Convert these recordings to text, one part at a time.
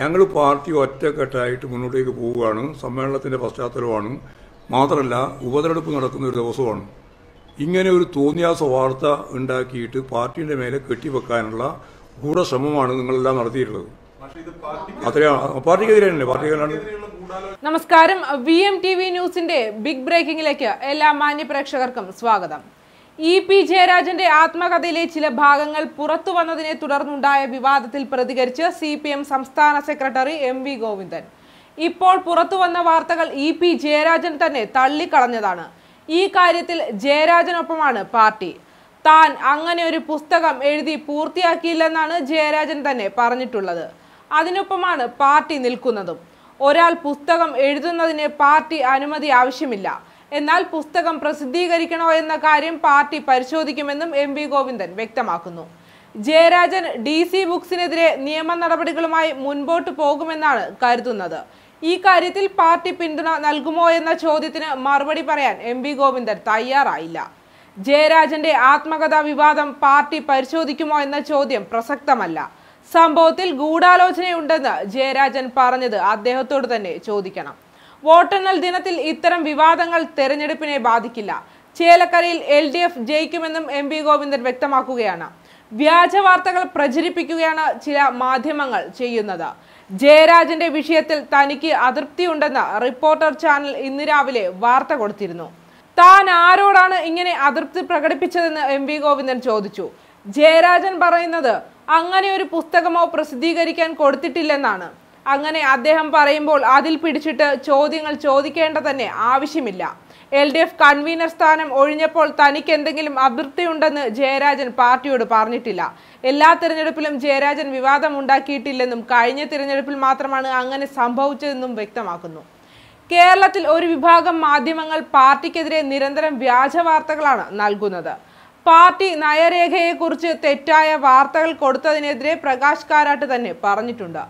ഞങ്ങൾ പാർട്ടി ഒറ്റക്കെട്ടായിട്ട് മുന്നോട്ടേക്ക് പോവുകയാണ്. സമ്മേളനത്തിന്റെ പശ്ചാത്തലമാണ്. മാത്രമല്ല ഉപതെരഞ്ഞെടുപ്പ് നടക്കുന്ന ഒരു ദിവസമാണ്. ഇങ്ങനെ ഒരു തോന്നിയാസ വാർത്ത ഉണ്ടാക്കിയിട്ട് പാർട്ടിയുടെ മേലെ കെട്ടിവെക്കാനുള്ള ഗൂഢശ്രമമാണ് നിങ്ങളെല്ലാം നടത്തിയിട്ടുള്ളത്. പാർട്ടിക്കെതിരെ നമസ്കാരം. വി എം ടി വി ന്യൂസിന്റെ ബിഗ് ബ്രേക്കിംഗിലേക്ക് എല്ലാ മാന്യ പ്രേക്ഷകർക്കും സ്വാഗതം. ഇ പി ജയരാജന്റെ ആത്മകഥയിലെ ചില ഭാഗങ്ങൾ പുറത്തു വന്നതിനെ തുടർന്നുണ്ടായ വിവാദത്തിൽ പ്രതികരിച്ച് സി പി എം സംസ്ഥാന സെക്രട്ടറി എം വി ഗോവിന്ദൻ. ഇപ്പോൾ പുറത്തു വന്ന വാർത്തകൾ ഇ പി ജയരാജൻ തന്നെ തള്ളിക്കളഞ്ഞതാണ്. ഈ കാര്യത്തിൽ ജയരാജനൊപ്പമാണ് പാർട്ടി. താൻ അങ്ങനെ ഒരു പുസ്തകം എഴുതി പൂർത്തിയാക്കിയില്ലെന്നാണ് ജയരാജൻ തന്നെ പറഞ്ഞിട്ടുള്ളത്. അതിനൊപ്പമാണ് പാർട്ടി നിൽക്കുന്നതും. ഒരാൾ പുസ്തകം എഴുതുന്നതിന് പാർട്ടി അനുമതി ആവശ്യമില്ല. എന്നാൽ പുസ്തകം പ്രസിദ്ധീകരിക്കണോ എന്ന കാര്യം പാർട്ടി പരിശോധിക്കുമെന്നും എം വി ഗോവിന്ദൻ വ്യക്തമാക്കുന്നു. ജയരാജൻ ഡി സി ബുക്സിനെതിരെ നിയമ നടപടികളുമായി മുൻപോട്ട് പോകുമെന്നാണ് കരുതുന്നത്. ഈ കാര്യത്തിൽ പാർട്ടി പിന്തുണ നൽകുമോ എന്ന ചോദ്യത്തിന് മറുപടി പറയാൻ എം വി ഗോവിന്ദൻ തയ്യാറായില്ല. ജയരാജന്റെ ആത്മകഥാ വിവാദം പാർട്ടി പരിശോധിക്കുമോ എന്ന ചോദ്യം പ്രസക്തമല്ല. സംഭവത്തിൽ ഗൂഢാലോചനയുണ്ടെന്ന് ജയരാജൻ പറഞ്ഞത് അദ്ദേഹത്തോട് തന്നെ ചോദിക്കണം. വോട്ടെണ്ണൽ ദിനത്തിൽ ഇത്തരം വിവാദങ്ങൾ തെരഞ്ഞെടുപ്പിനെ ബാധിക്കില്ല. ചേലക്കരയിൽ എൽ ഡി എഫ് ജയിക്കുമെന്നും എം പി ഗോവിന്ദൻ വ്യക്തമാക്കുകയാണ്. വ്യാജ വാർത്തകൾ പ്രചരിപ്പിക്കുകയാണ് ചില മാധ്യമങ്ങൾ ചെയ്യുന്നത്. ജയരാജന്റെ വിഷയത്തിൽ തനിക്ക് അതൃപ്തിയുണ്ടെന്ന് റിപ്പോർട്ടർ ചാനൽ ഇന്ന് രാവിലെ വാർത്ത കൊടുത്തിരുന്നു. താൻ ആരോടാണ് ഇങ്ങനെ അതൃപ്തി പ്രകടിപ്പിച്ചതെന്ന് എം വി ഗോവിന്ദൻ ചോദിച്ചു. ജയരാജൻ പറയുന്നത് അങ്ങനെ ഒരു പുസ്തകമോ പ്രസിദ്ധീകരിക്കാൻ കൊടുത്തിട്ടില്ലെന്നാണ്. അങ്ങനെ അദ്ദേഹം പറയുമ്പോൾ അതിൽ പിടിച്ചിട്ട് ചോദ്യങ്ങൾ ചോദിക്കേണ്ട തന്നെ ആവശ്യമില്ല. എൽ ഡി എഫ് കൺവീനർ സ്ഥാനം ഒഴിഞ്ഞപ്പോൾ തനിക്ക് എന്തെങ്കിലും അതൃപ്തിയുണ്ടെന്ന് ജയരാജൻ പാർട്ടിയോട് പറഞ്ഞിട്ടില്ല. എല്ലാ തിരഞ്ഞെടുപ്പിലും ജയരാജൻ വിവാദം ഉണ്ടാക്കിയിട്ടില്ലെന്നും കഴിഞ്ഞ തിരഞ്ഞെടുപ്പിൽ മാത്രമാണ് അങ്ങനെ സംഭവിച്ചതെന്നും വ്യക്തമാക്കുന്നു. കേരളത്തിൽ ഒരു വിഭാഗം മാധ്യമങ്ങൾ പാർട്ടിക്കെതിരെ നിരന്തരം വ്യാജ വാർത്തകളാണ് നൽകുന്നത്. പാർട്ടി നയരേഖയെക്കുറിച്ച് തെറ്റായ വാർത്തകൾ കൊടുത്തതിനെതിരെ പ്രകാശ് കാരാട്ട് തന്നെ പറഞ്ഞിട്ടുണ്ട്.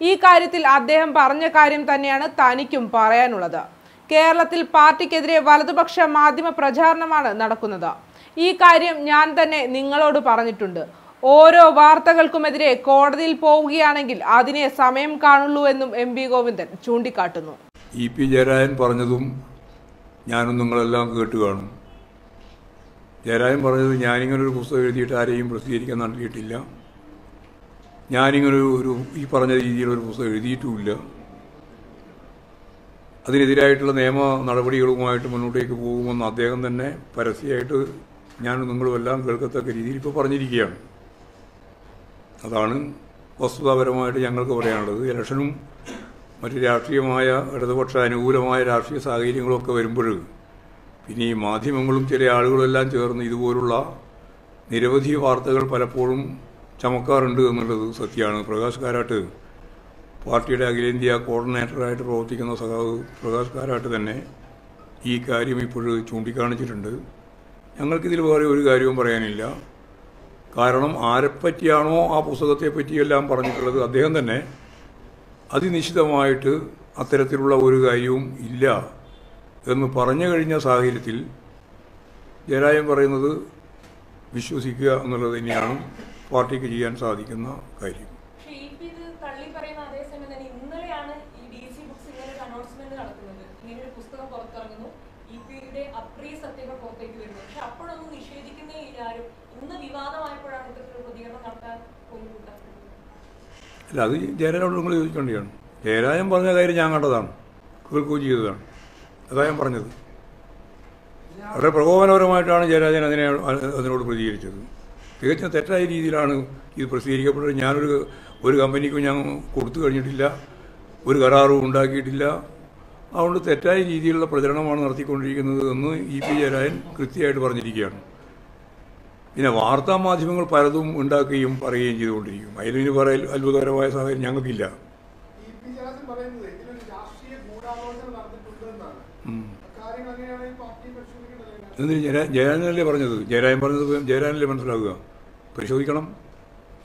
ഈ കാര്യത്തിൽ അദ്ദേഹം പറഞ്ഞ കാര്യം തന്നെയാണ് തനിക്കും പറയാനുള്ളത്. കേരളത്തിൽ പാർട്ടിക്കെതിരെ വലതുപക്ഷ മാധ്യമ പ്രചാരണമാണ് നടക്കുന്നത്. ഈ കാര്യം ഞാൻ തന്നെ നിങ്ങളോട് പറഞ്ഞിട്ടുണ്ട്. ഓരോ വാർത്തകൾക്കുമെതിരെ കോടതിയിൽ പോവുകയാണെങ്കിൽ അതിനെ സമയം കാണുള്ളൂ എന്നും എം പി ഗോവിന്ദൻ ചൂണ്ടിക്കാട്ടുന്നു. ഇ പി ജയരാജൻ പറഞ്ഞതും ഞാനും നിങ്ങളെല്ലാം കേട്ട് കാണും. ജയരാജൻ പറഞ്ഞത് ഞാനിങ്ങനൊരു പുസ്തകം എഴുതിയിട്ട് ആരെയും പ്രസിദ്ധീകരിക്കാൻ നടത്തിയിട്ടില്ല. ഞാനിങ്ങനൊരു ഒരു ഈ പറഞ്ഞ രീതിയിലൊരു പുസ്തകം എഴുതിയിട്ടുമില്ല. അതിനെതിരായിട്ടുള്ള നിയമ നടപടികളുമായിട്ട് മുന്നോട്ടേക്ക് പോകുമെന്ന് അദ്ദേഹം തന്നെ പരസ്യമായിട്ട് ഞാൻ നിങ്ങളും എല്ലാം കേൾക്കത്തക്ക രീതിയിൽ ഇപ്പോൾ പറഞ്ഞിരിക്കുകയാണ്. അതാണ് വസ്തുതാപരമായിട്ട് ഞങ്ങൾക്ക് പറയാനുള്ളത്. ഇലക്ഷനും മറ്റ് രാഷ്ട്രീയമായ ഇടതുപക്ഷ അനുകൂലമായ രാഷ്ട്രീയ സാഹചര്യങ്ങളൊക്കെ വരുമ്പോൾ പിന്നെ ഈ മാധ്യമങ്ങളും ചില ആളുകളെല്ലാം ചേർന്ന് ഇതുപോലുള്ള നിരവധി വാർത്തകൾ പലപ്പോഴും ചമക്കാറുണ്ട് എന്നുള്ളത് സത്യമാണ്. പ്രകാശ് കാരാട്ട് പാർട്ടിയുടെ അഖിലേന്ത്യാ കോർഡിനേറ്ററായിട്ട് പ്രവർത്തിക്കുന്ന സഖാവ് പ്രകാശ് കാരാട്ട് തന്നെ ഈ കാര്യം ഇപ്പോൾ ചൂണ്ടിക്കാണിച്ചിട്ടുണ്ട്. ഞങ്ങൾക്കിതിൽ വേറെ ഒരു കാര്യവും പറയാനില്ല. കാരണം ആരെപ്പറ്റിയാണോ ആ പുസ്തകത്തെ പറ്റിയെല്ലാം പറഞ്ഞിട്ടുള്ളത് അദ്ദേഹം തന്നെ അതിനിശ്ചിതമായിട്ട് അത്തരത്തിലുള്ള ഒരു കാര്യവും ഇല്ല എന്ന് പറഞ്ഞു കഴിഞ്ഞ സാഹചര്യത്തിൽ ജയരാജൻ പറയുന്നത് വിശ്വസിക്കുക എന്നുള്ളത് തന്നെയാണ്. പാർട്ടിക്ക് ചെയ്യാൻ സാധിക്കുന്ന കാര്യം. അല്ല അത് ജയരാജനോട് നിങ്ങൾ ചോദിക്കേണ്ടതാണ് ജയരാജൻ പറഞ്ഞ കാര്യം ഞാൻ കണ്ടതാണ്. കേൾക്കുകയും ചെയ്തതാണ്. അതാ ഞാൻ പറഞ്ഞത്. വളരെ പ്രകോപനപരമായിട്ടാണ് ജയരാജൻ അതിനെ അതിനോട് പ്രതികരിച്ചത്. തികച്ചും തെറ്റായ രീതിയിലാണ് ഇത് പ്രസിദ്ധീകരിക്കപ്പെട്ടത്. ഞാനൊരു ഒരു കമ്പനിക്കും ഞാൻ കൊടുത്തു കഴിഞ്ഞിട്ടില്ല. ഒരു കരാറും ഉണ്ടാക്കിയിട്ടില്ല. അതുകൊണ്ട് തെറ്റായ രീതിയിലുള്ള പ്രചരണമാണ് നടത്തിക്കൊണ്ടിരിക്കുന്നത് എന്ന് ഇ പി ജയരാജൻ കൃത്യമായിട്ട് പറഞ്ഞിരിക്കുകയാണ്. പിന്നെ വാർത്താ മാധ്യമങ്ങൾ പലതും ഉണ്ടാക്കുകയും പറയുകയും ചെയ്തുകൊണ്ടിരിക്കും. അതിലിന് പറയൽ അത്ഭുതകരമായ സാഹചര്യം ഞങ്ങൾക്കില്ല. ജയരാജനല്ലേ പറഞ്ഞത്? ജയരാജൻ പറഞ്ഞത് ജയരാജനല്ലേ മനസ്സിലാവുക പരിശോധിക്കണം.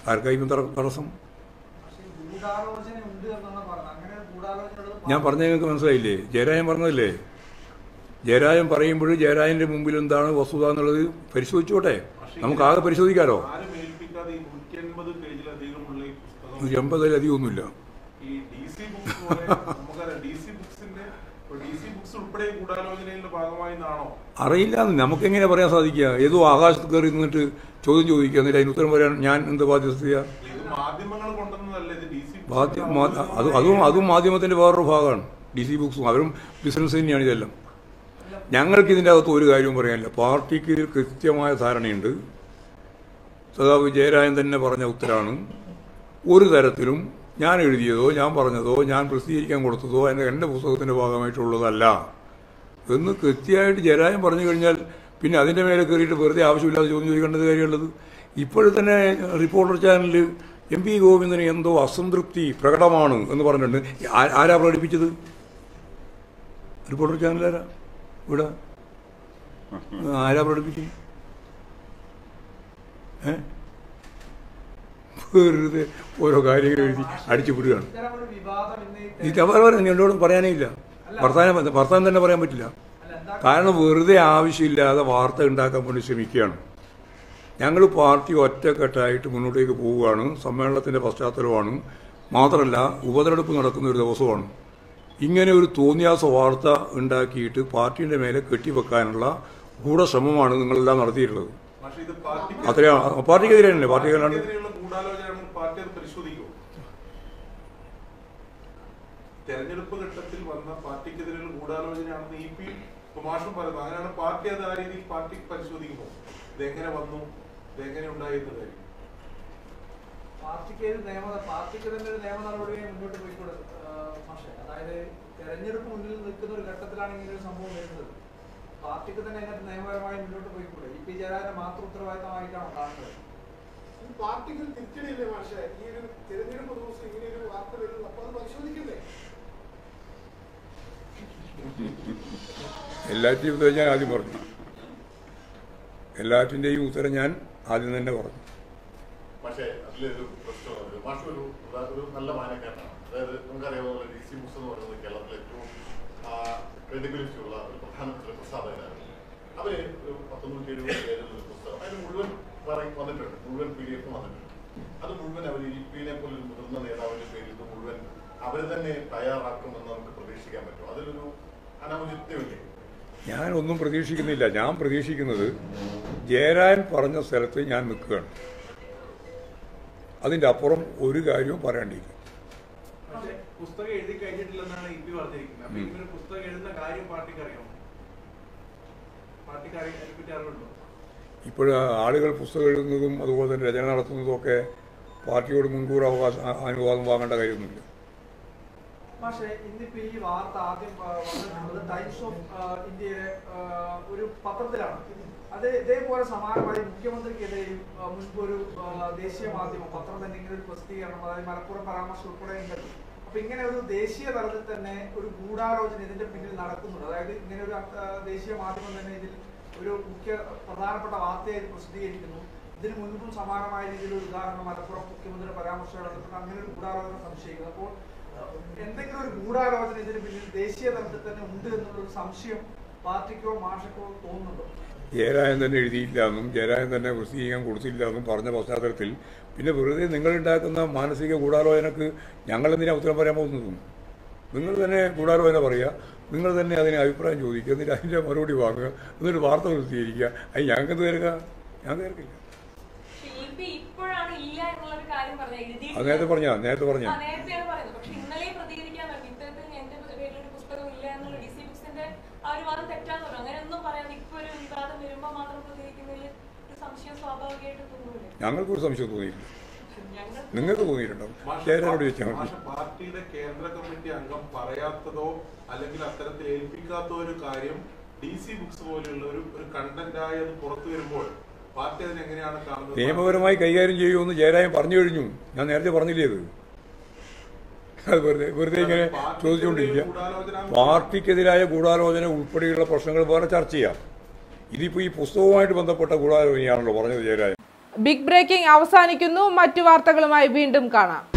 ആർക്കായിരിക്കും തട- തടസ്സം? ഞാൻ പറഞ്ഞ നിങ്ങൾക്ക് മനസ്സിലായില്ലേ? ജയരാജൻ പറഞ്ഞതല്ലേ? ജയരാജൻ പറയുമ്പോൾ ജയരാജന്റെ മുമ്പിൽ എന്താണ് വസ്തുത എന്നുള്ളത് പരിശോധിച്ചോട്ടെ. നമുക്ക് ആകെ പരിശോധിക്കാലോ? നൂറ്റി അമ്പതിലധികം ഒന്നുമില്ല ഈ നമുക്ക് എങ്ങനെ അറിയില്ല നമുക്കെങ്ങനെ പറയാൻ സാധിക്കുക? ഏതോ ആകാശത്ത് കയറി നിന്നിട്ട് ചോദ്യം ചോദിക്കുക എന്നിട്ട് അതിന് ഉത്തരം പറയാൻ ഞാൻ എന്ത് ബാധ്യസ്ഥ അത് അതും അതും മാധ്യമത്തിന്റെ വേറൊരു ഭാഗമാണ്. ഡി സി ബുക്സും അവരും ബിസിനസ് തന്നെയാണ് ഇതെല്ലാം. ഞങ്ങൾക്ക് ഇതിന്റെ അകത്ത് ഒരു കാര്യവും പറയാനില്ല. പാർട്ടിക്ക് ഇതിൽ കൃത്യമായ ധാരണയുണ്ട്. സഖാവ് ജയരാജൻ തന്നെ പറഞ്ഞ ഉത്തരാണ്. ഒരു തരത്തിലും ഞാൻ എഴുതിയതോ ഞാൻ പറഞ്ഞതോ ഞാൻ പ്രസിദ്ധീകരിക്കാൻ കൊടുത്തതോ എന്റെ എന്റെ പുസ്തകത്തിന്റെ ഭാഗമായിട്ടുള്ളതല്ല. എന്ന് കൃത്യമായിട്ട് ജരായം പറഞ്ഞു കഴിഞ്ഞാൽ പിന്നെ അതിന്റെ മേലെ കയറിയിട്ട് വെറുതെ ആവശ്യമില്ലാതെ ചോദ്യം ചോദിക്കേണ്ടത് കാര്യമുള്ളത്? ഇപ്പോഴും തന്നെ റിപ്പോർട്ടർ ചാനലിൽ എം പി ഗോവിന്ദന് എന്തോ അസംതൃപ്തി പ്രകടമാണ് എന്ന് പറഞ്ഞിട്ടുണ്ട്. ആരാ പ്രകടിപ്പിച്ചത്? റിപ്പോർട്ടർ ചാനൽ ആരാ ഇവിടെ? ആരാ പ്രകടിപ്പിച്ചത്? ഏ? വെറുതെ ഓരോ കാര്യങ്ങൾ എഴുതി അടിച്ചു വിടുകയാണ് ഇത്തരമൊരു വിവാദം ഇന്ന് ഇത് അവർ എന്നോടും പറയാനേ ഇല്ല. വർത്താനം വർത്താനം തന്നെ പറയാൻ പറ്റില്ല. കാരണം വെറുതെ ആവശ്യമില്ലാതെ വാർത്ത ഉണ്ടാക്കാൻ വേണ്ടി ശ്രമിക്കുകയാണ്. ഞങ്ങൾ പാർട്ടി ഒറ്റക്കെട്ടായിട്ട് മുന്നോട്ടേക്ക് പോവുകയാണ്. സമ്മേളനത്തിന്റെ പശ്ചാത്തലമാണ് മാത്രമല്ല ഉപതെരഞ്ഞെടുപ്പ് നടക്കുന്ന ഒരു ദിവസമാണ്. ഇങ്ങനെ ഒരു തോന്നിയാസ വാർത്ത ഉണ്ടാക്കിയിട്ട് പാർട്ടിയുടെ മേലെ കെട്ടിവെക്കാനുള്ള ഗൂഢശ്രമമാണ് നിങ്ങളെല്ലാം നടത്തിയിട്ടുള്ളത്. പക്ഷേ ഇത് പാർട്ടി പാർട്ടിക്കെതിരെ തന്നെ പാർട്ടിക്കെതിരാണ് പാർട്ടിക്കെതിരെയുള്ള ഗൂഢാലോചനയാണെങ്കിൽ പാർട്ടി തെരഞ്ഞെടുപ്പ് ഘട്ടത്തിൽ വന്ന പാർട്ടിക്കെതിരെയുള്ള ഗൂഢാലോചനയാണെന്ന് ഇ പി കുമാഷും പറയുന്നു. അങ്ങനെയാണ് പാർട്ടി അത് ആ രീതിയിൽ പാർട്ടി ഇതെങ്ങനെ വന്നു? ഇതെങ്ങനെ ഉണ്ടായി എന്ന കാര്യം. പാർട്ടിക്ക് ഒരു നിയമ പാർട്ടിക്ക് തന്നെ ഒരു നിയമ നടപടിയെ മുന്നോട്ട് പോയിക്കൂടെ? പക്ഷേ അതായത് തെരഞ്ഞെടുപ്പ് മുന്നിൽ നിൽക്കുന്ന ഒരു ഘട്ടത്തിലാണ് ഇങ്ങനെ ഒരു സംഭവം വരുന്നത്. പാർട്ടിക്ക് തന്നെ അതിനകത്ത് നിയമപരമായി മുന്നോട്ട് പോയിക്കൂടെ? ഇ പി ജയരാജന്റെ മാത്രം ഉത്തരവാദിത്തമായിട്ടാണ് കാണുന്നത് ഈ പാർട്ടിക്ക് തിരിച്ചടിയില്ലേ പക്ഷേ ഈ ഒരു തിരഞ്ഞെടുപ്പ് ദിവസം ഇങ്ങനെ ഒരു വാർത്ത വരുന്നത് അപ്പൊ അത് പരിശോധിക്കില്ലേ എല്ലാറ്റിന്റെയും ഉത്തരം ഞാൻ ആദ്യം പറഞ്ഞു. എല്ലാറ്റിന്റെയും ഉത്തരം ഞാൻ ആദ്യം തന്നെ പറഞ്ഞു. പക്ഷേ അതിലൊരു പ്രശ്നമാണ് മാഷ് ഒരു ഒരു നല്ല മാനക്കാരനാണ്. അതായത് നമുക്കറിയാവുന്ന ഡി സി ബുക്സ് എന്ന് പറയുന്നത് കേരളത്തിലെ ഏറ്റവും ക്രെഡിബിലിറ്റി ഉള്ള ഒരു പ്രധാനപ്പെട്ട ഒരു പ്രസാധകരാണ് അവർ ഒരു പത്തൊന്നൂറ്റി എഴുപത് പേരുള്ള ഒരു പുസ്തകം. അതിന് മുഴുവൻ വന്നിട്ടുണ്ട്. മുഴുവൻ പി ഡി എഫ് വന്നിട്ടുണ്ട്. അത് മുഴുവൻ അവർ ഇ പിയിലെ പോലെ ഒരു മുതിർന്ന നേതാവിന്റെ പേരിൽ ഇത് മുഴുവൻ അവർ തന്നെ തയ്യാറാക്കുമെന്ന് നമുക്ക് പ്രതീക്ഷിക്കാൻ പറ്റും. അതിലൊരു അനൗചിത്യമില്ലേ ഞാൻ ഒന്നും പ്രതീക്ഷിക്കുന്നില്ല. ഞാൻ പ്രതീക്ഷിക്കുന്നത് ജയരാജൻ പറഞ്ഞ സ്ഥലത്ത് ഞാൻ നിൽക്കുകയാണ്. അതിന്റെ അപ്പുറം ഒരു കാര്യവും പറയേണ്ടിയിരിക്കും പുസ്തകം എഴുതി കഴിഞ്ഞിട്ടില്ലെന്നാണ് ഇ പി പറഞ്ഞിരിക്കുന്നത്. പുസ്തകം എഴുതുന്ന കാര്യം പാർട്ടിക്ക് അറിയാം ഇപ്പോൾ ആളുകൾ പുസ്തകം എഴുതുന്നതും അതുപോലെ തന്നെ രചന നടത്തുന്നതും ഒക്കെ പാർട്ടിയോട് മുൻകൂർ അവകാശം അനുവാദം വാങ്ങേണ്ട കാര്യമൊന്നുമില്ല. പക്ഷേ ഇന്നിപ്പോ ഈ വാർത്ത ആദ്യം വന്നിട്ടുള്ളത് ടൈംസ് ഓഫ് ഇന്ത്യയിലെ ഒരു പത്രത്തിലാണ്. അത് ഇതേപോലെ സമാനമായി മുഖ്യമന്ത്രിക്കെതിരെയും ദേശീയ മാധ്യമം പത്രം തന്നെ ഇങ്ങനെ ഒരു പ്രസിദ്ധീകരണം അതായത് മലപ്പുറം പരാമർശം ഉൾപ്പെടെ അപ്പൊ ഇങ്ങനെ ഒരു ദേശീയ തലത്തിൽ തന്നെ ഒരു ഗൂഢാലോചന ഇതിന്റെ പിന്നിൽ നടക്കുന്നുണ്ട്. അതായത് ഇങ്ങനെ ഒരു ദേശീയ മാധ്യമം തന്നെ ഇതിൽ ഒരു മുഖ്യ പ്രധാനപ്പെട്ട വാർത്തയായി പ്രസിദ്ധീകരിക്കുന്നു. ഇതിന് മുൻപും സമാനമായ രീതിയിൽ ഒരു ഉദാഹരണം മലപ്പുറം മുഖ്യമന്ത്രിയുടെ പരാമർശം നടന്നിട്ടുണ്ട് അങ്ങനെ ഒരു ഗൂഢാലോചന സംശയിക്കുന്നു. അപ്പോൾ എന്തെങ്കിലും ഒരു ഗൂഢാലോചന ഇതിന് പിന്നിൽ ദേശീയ തലത്തിൽ തന്നെ ഉണ്ട് എന്നുള്ളൊരു സംശയം പാർട്ടിക്കോ മാഷക്കോ തോന്നുന്നുണ്ടോ? ജയരാജൻ തന്നെ എഴുതിയില്ല എന്നും ജയരാജൻ തന്നെ പ്രസിദ്ധീകരിക്കാൻ കൊടുത്തില്ല എന്നും പറഞ്ഞ പശ്ചാത്തലത്തിൽ പിന്നെ വെറുതെ നിങ്ങളുണ്ടാക്കുന്ന മാനസിക ഗൂഢാലോചനക്ക് ഞങ്ങൾ എന്തിനാ ഉത്തരം പറയാൻ പോകുന്നതും? നിങ്ങൾ തന്നെ ഗൂഢാലോചന പറയുക നിങ്ങൾ തന്നെ അതിനെ അഭിപ്രായം ചോദിക്കുക എന്നിട്ട് അതിന്റെ മറുപടി വാങ്ങുക എന്നിട്ട് വാർത്ത പ്രസിദ്ധീകരിക്കുക. അത് ഞങ്ങൾക്ക് തീർക്കുക ഞാൻ തീർക്കില്ല അത് നേരത്തെ പറഞ്ഞാ നേരത്തെ പറഞ്ഞാ ആ, നേരത്തെയാണ് പറയുന്നത് പക്ഷെ ഇന്നലെ പ്രതികരിക്കാൻ വേണ്ടി ഇത്തരത്തിൽ എന്റെ പേരിൽ ഒരു പുസ്തകം ഇല്ല എന്നുള്ള ഡി സി ബുക്സിന്റെ ആ ഒരു വാദം തെറ്റാന്ന് പറഞ്ഞു അങ്ങനെ ഒന്നും പറയാതെ ഇപ്പൊ ഒരു വിവാദം വരുമ്പോ മാത്രം പ്രതികരിക്കുന്നതിൽ ഒരു സംശയം സ്വാഭാവികമായിട്ട് തോന്നൂലേ ഞങ്ങൾക്കൊരു സംശയം തോന്നിയില്ല ഞങ്ങൾ നിങ്ങൾക്ക് തോന്നിയിട്ടുണ്ടാവും ജയരാജനോട് ചോദിച്ചാൽ മതി. പാർട്ടിയുടെ കേന്ദ്ര കമ്മിറ്റി അംഗം പറയാത്തതോ അല്ലെങ്കിൽ അത്തരത്തിൽ ഏൽപ്പിക്കാത്തോ ഒരു കാര്യം ഡി സി ബുക്സ് പോലെയുള്ള ഒരു ഒരു കണ്ടന്റായി അത് പുറത്തു വരുമ്പോൾ പാർട്ടി അതിനെങ്ങനെയാണ് കാണുന്നത്? നിയമപരമായി കൈകാര്യം ചെയ്യുമെന്ന് ജയരാജൻ പറഞ്ഞു കഴിഞ്ഞു. ഞാൻ നേരത്തെ പറഞ്ഞില്ലേ അത്? അത് വെറുതെ വെറുതെ ഇങ്ങനെ ചോദിച്ചുകൊണ്ടിരിക്കുക. പാർട്ടിക്കെതിരായ ഗൂഢാലോചന ഉൾപ്പെടെയുള്ള പ്രശ്നങ്ങൾ വേറെ ചർച്ച ചെയ്യാം. ഇതിപ്പോൾ ഈ പുസ്തകവുമായിട്ട് ബന്ധപ്പെട്ട ഗൂഢാലോചനയാണല്ലോ പറഞ്ഞത് ജയരാജൻ. ബിഗ് ബ്രേക്കിംഗ് അവസാനിക്കുന്നു. മറ്റു വാർത്തകളുമായി വീണ്ടും കാണാം.